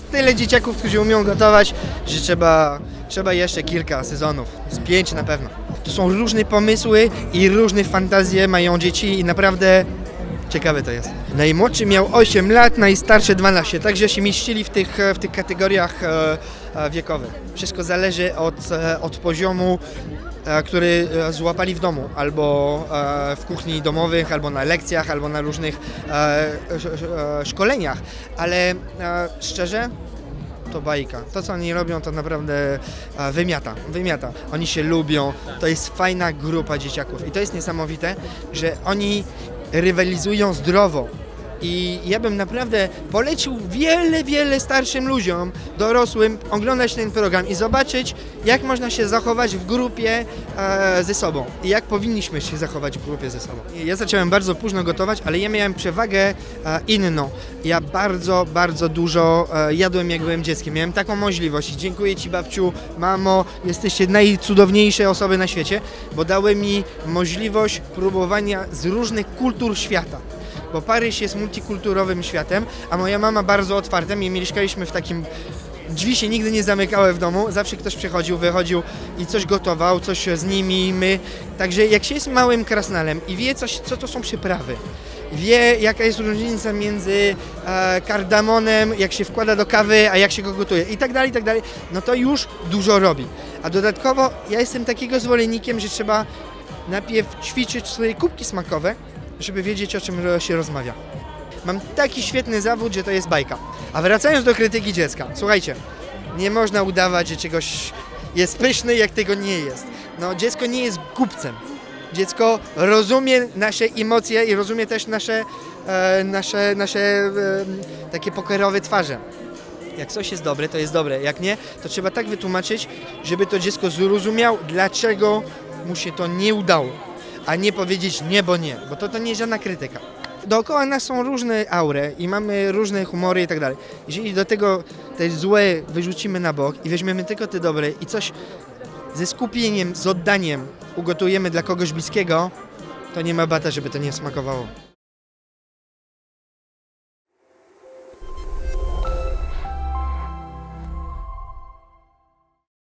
tyle dzieciaków, którzy umią gotować, że trzeba, trzeba jeszcze kilka sezonów, z pięć na pewno. To są różne pomysły i różne fantazje mają dzieci i naprawdę ciekawe to jest. Najmłodszy miał 8 lat, najstarszy 12, także się mieścili w tych, w tych kategoriach e, e, wiekowych. Wszystko zależy od, e, od poziomu który złapali w domu, albo w kuchni domowych, albo na lekcjach, albo na różnych sz- sz- szkoleniach. Ale szczerze, to bajka. To, co oni robią, to naprawdę wymiata, wymiata. Oni się lubią, to jest fajna grupa dzieciaków i to jest niesamowite, że oni rywalizują zdrowo. I ja bym naprawdę polecił wiele, wiele starszym ludziom, dorosłym, oglądać ten program i zobaczyć, jak można się zachować w grupie e, ze sobą i jak powinniśmy się zachować w grupie ze sobą. Ja zacząłem bardzo późno gotować, ale ja miałem przewagę e, inną. Ja bardzo, bardzo dużo e, jadłem, jak byłem dzieckiem. Miałem taką możliwość. Dziękuję Ci, babciu, mamo, jesteście najcudowniejsze osoby na świecie, bo dały mi możliwość próbowania z różnych kultur świata bo Paryż jest multikulturowym światem, a moja mama bardzo otwartym i mieszkaliśmy w takim... Drzwi się nigdy nie zamykały w domu, zawsze ktoś przychodził, wychodził i coś gotował, coś z nimi, my. Także jak się jest małym krasnalem i wie, coś, co to są przyprawy, wie jaka jest różnica między e, kardamonem, jak się wkłada do kawy, a jak się go gotuje i tak dalej, i tak dalej, no to już dużo robi. A dodatkowo ja jestem takiego zwolennikiem, że trzeba najpierw ćwiczyć swoje kubki smakowe, żeby wiedzieć o czym się rozmawia. Mam taki świetny zawód, że to jest bajka. A wracając do krytyki dziecka, słuchajcie, nie można udawać, że czegoś jest pyszny, jak tego nie jest. No, dziecko nie jest głupcem. Dziecko rozumie nasze emocje i rozumie też nasze, e, nasze, nasze e, takie pokerowe twarze. Jak coś jest dobre, to jest dobre. Jak nie, to trzeba tak wytłumaczyć, żeby to dziecko zrozumiał, dlaczego mu się to nie udało. A nie powiedzieć nie, bo nie, bo to, to nie jest żadna krytyka. Dookoła nas są różne aury i mamy różne humory i tak dalej. Jeżeli do tego te złe wyrzucimy na bok i weźmiemy tylko te dobre i coś ze skupieniem, z oddaniem ugotujemy dla kogoś bliskiego, to nie ma bata, żeby to nie smakowało.